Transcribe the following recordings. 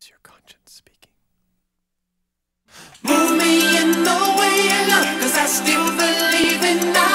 It's your conscience speaking. Move me in the way love, cause I still believe in love.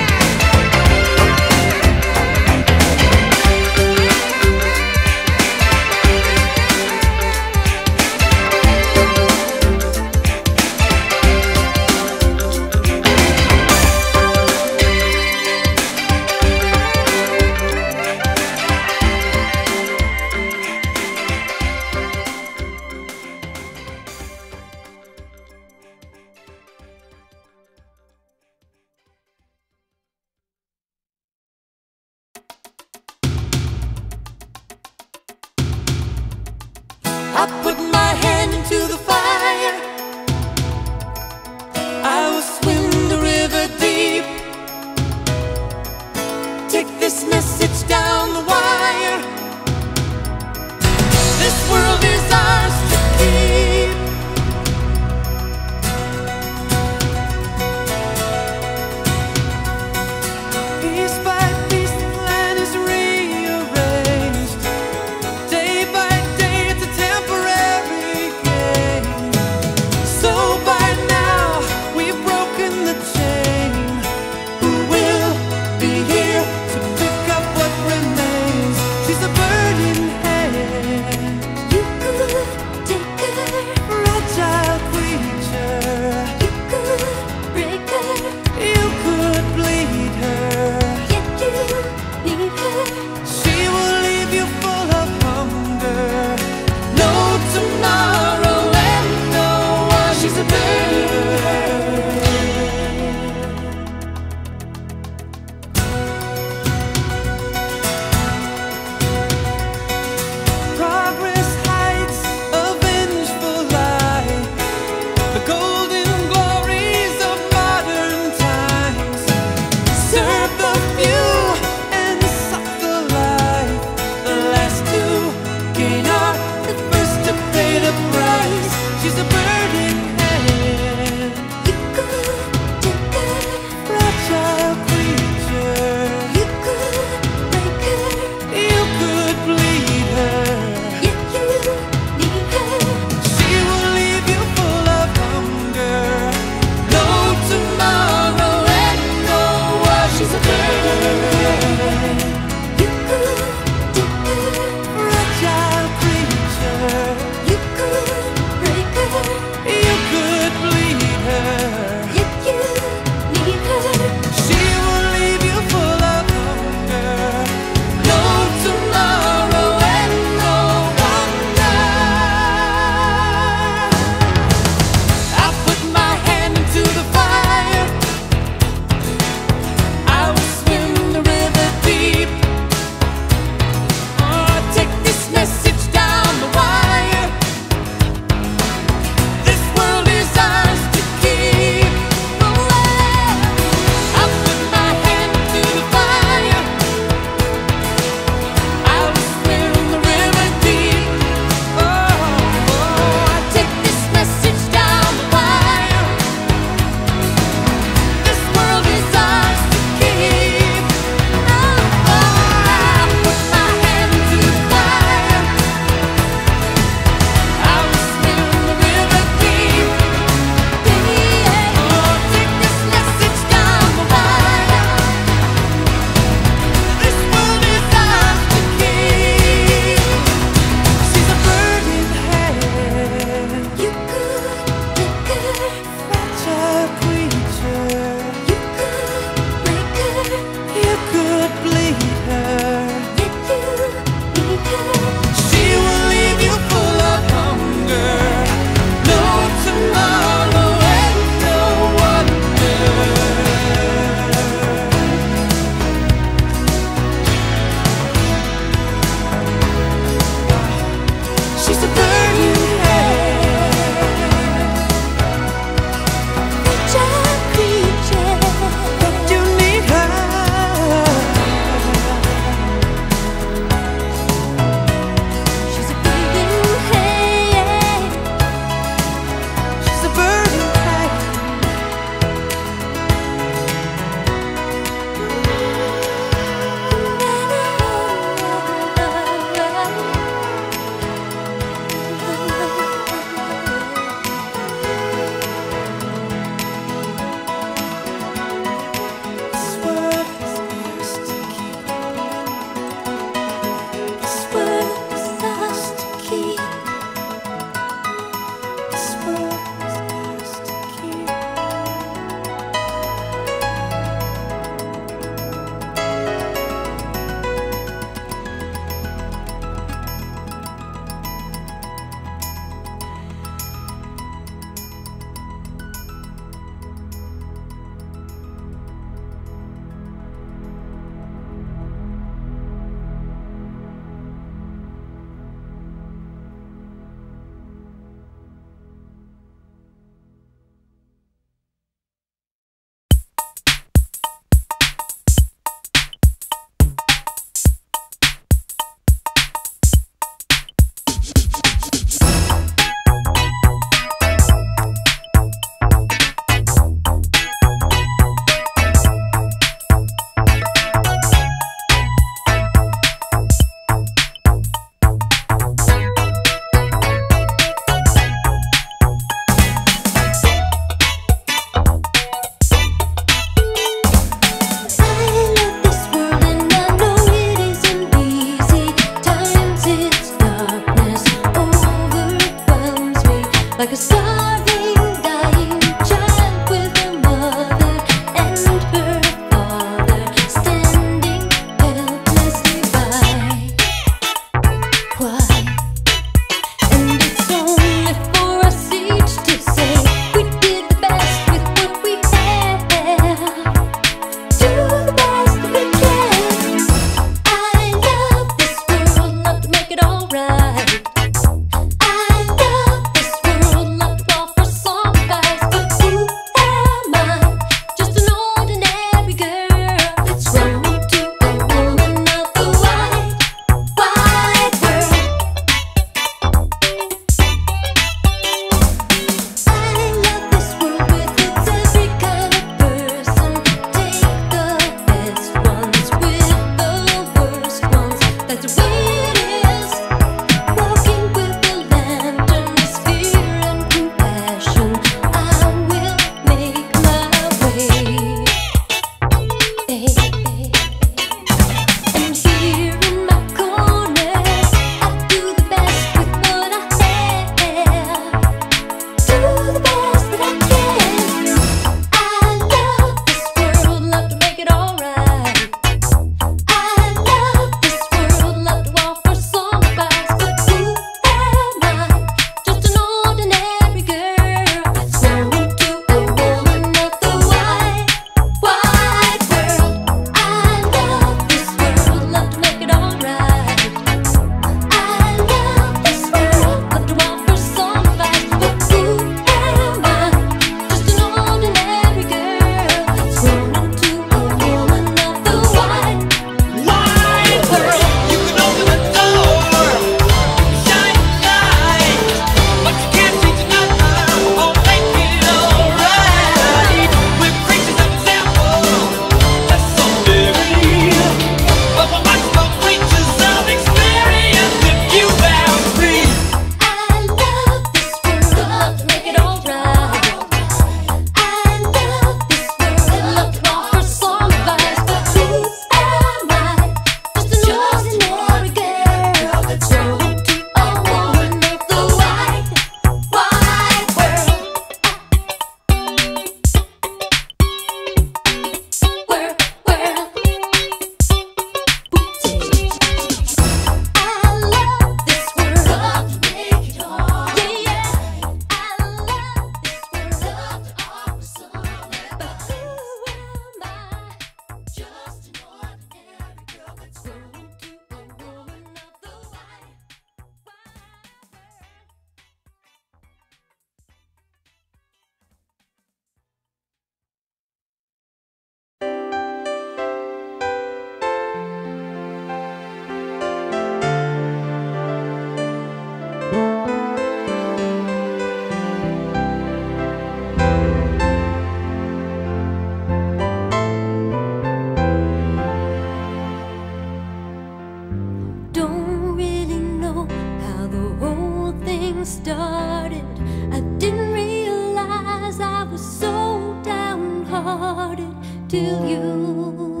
started. I didn't realize I was so downhearted till you.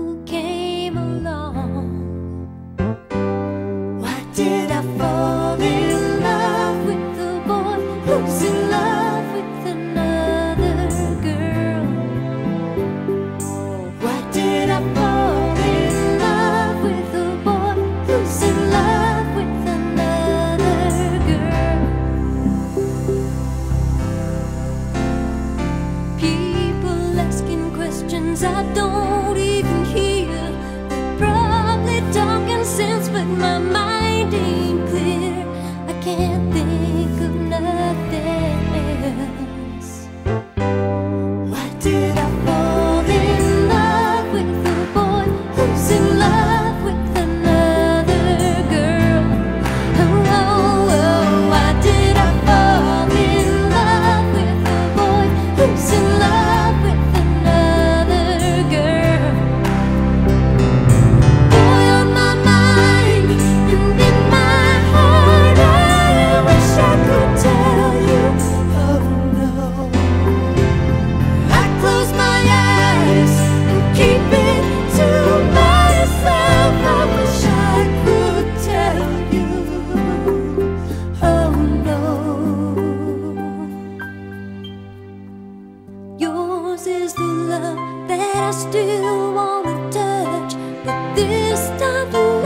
is the love that I still wanna touch, but this time.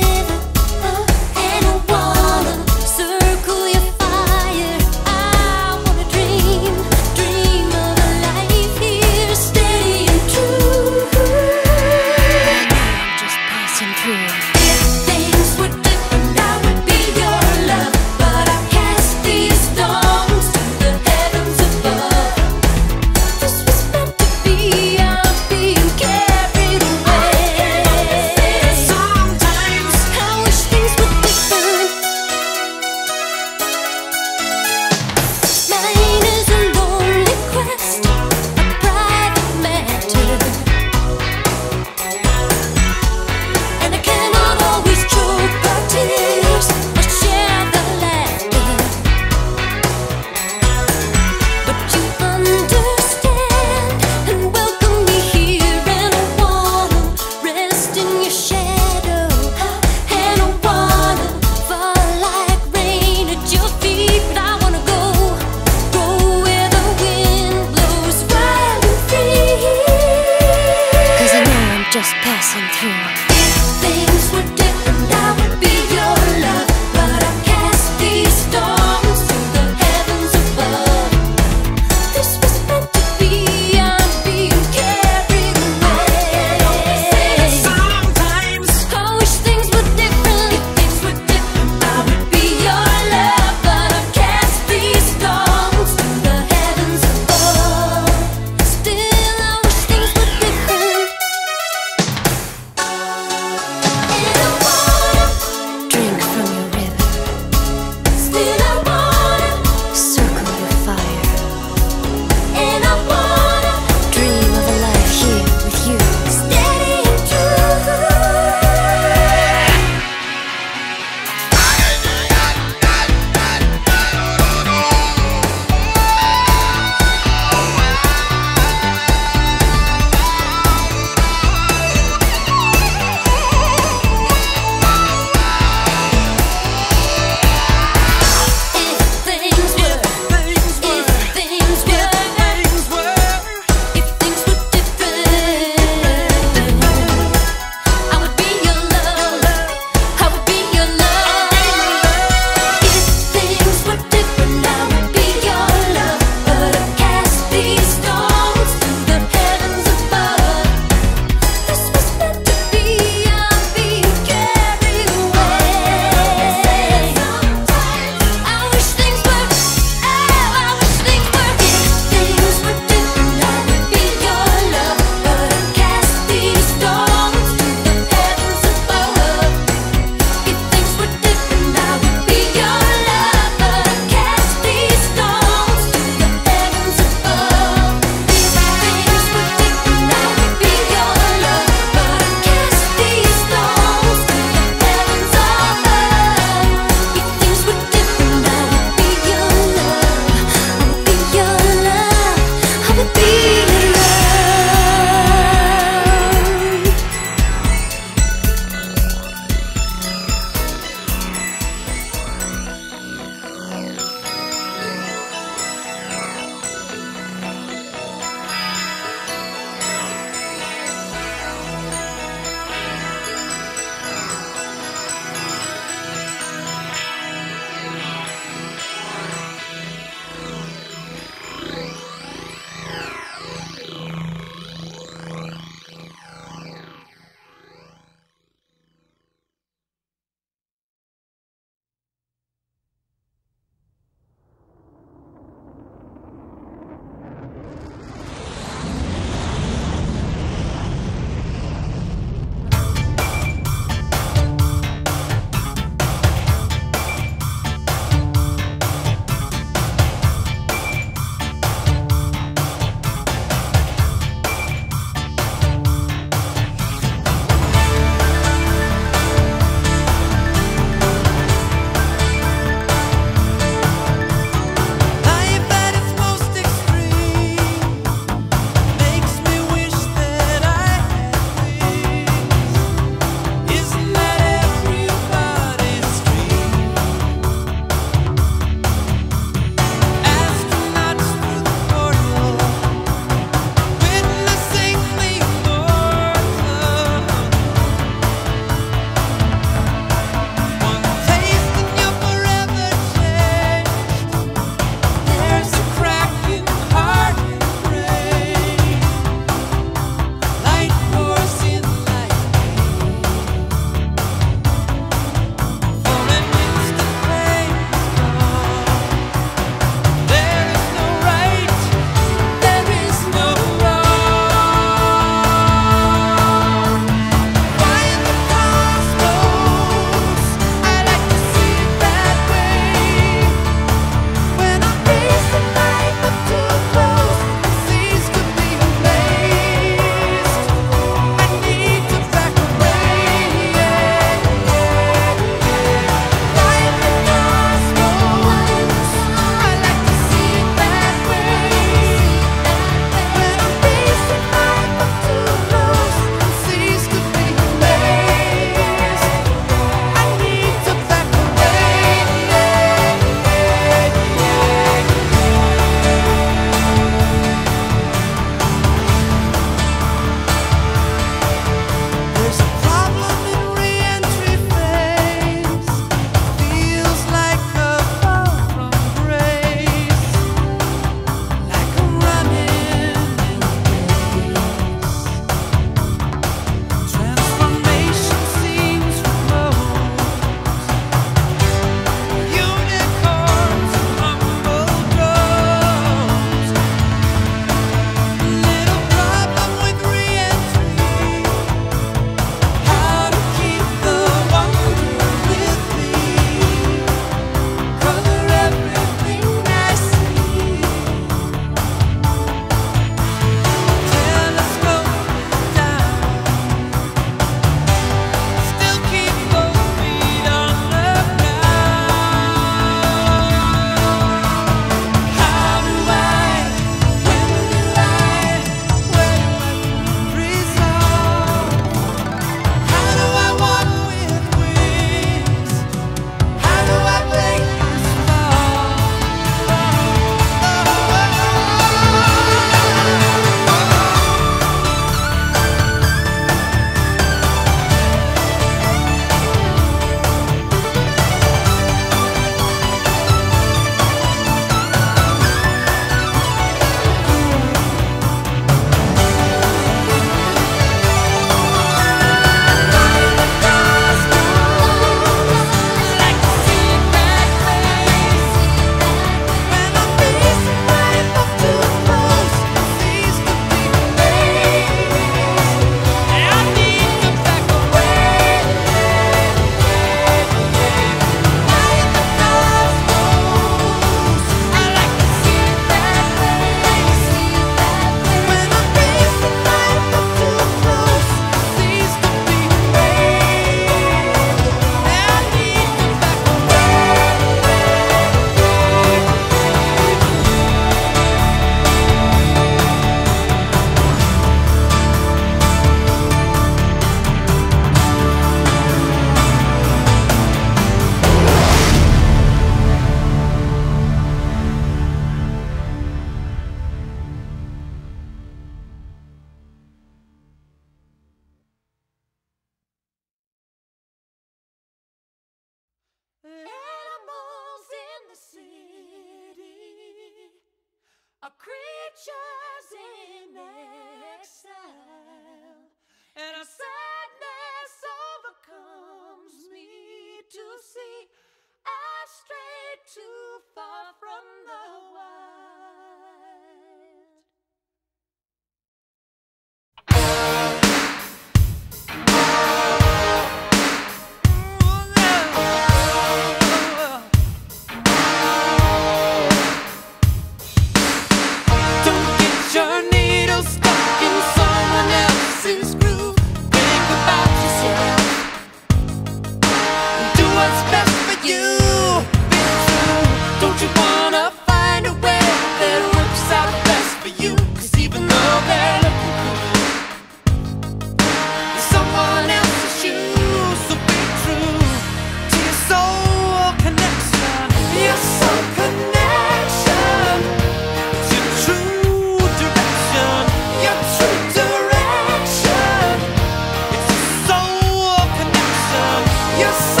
Connection. Your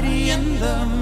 mighty in the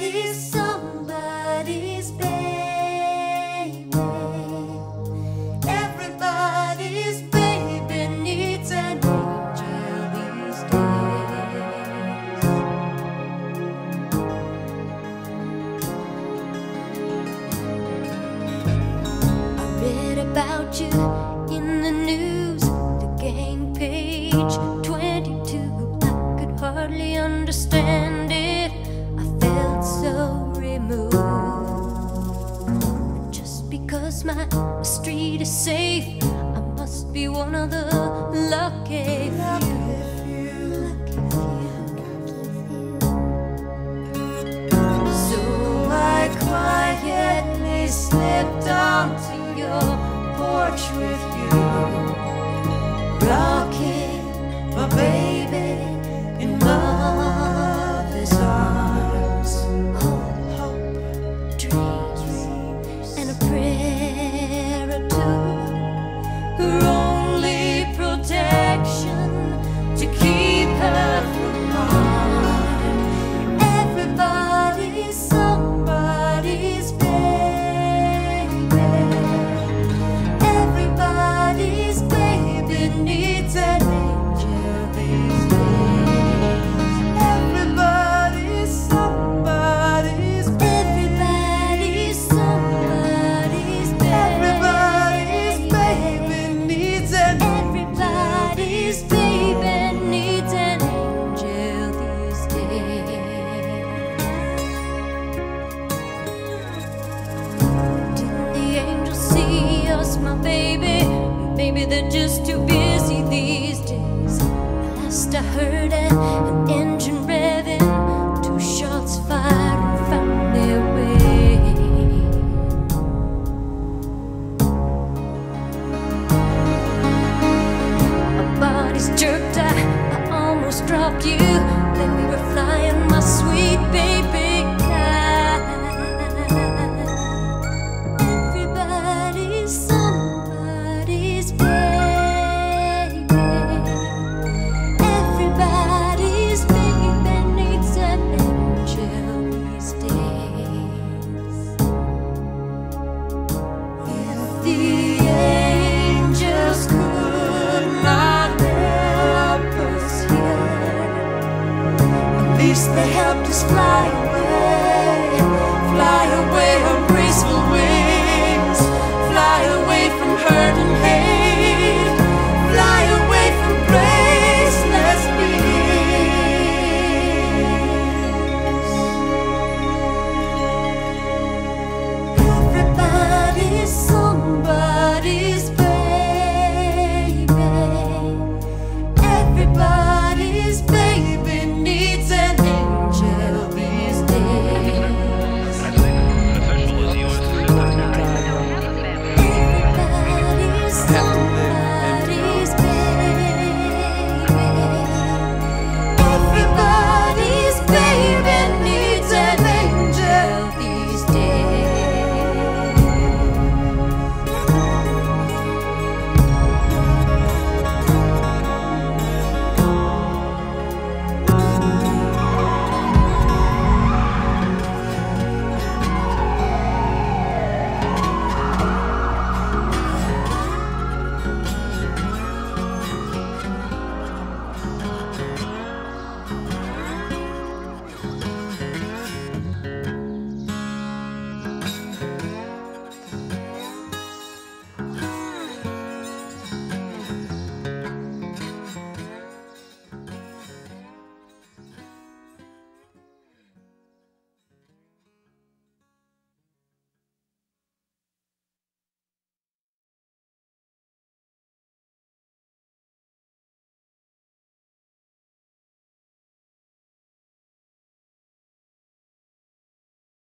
escraviçar. Porch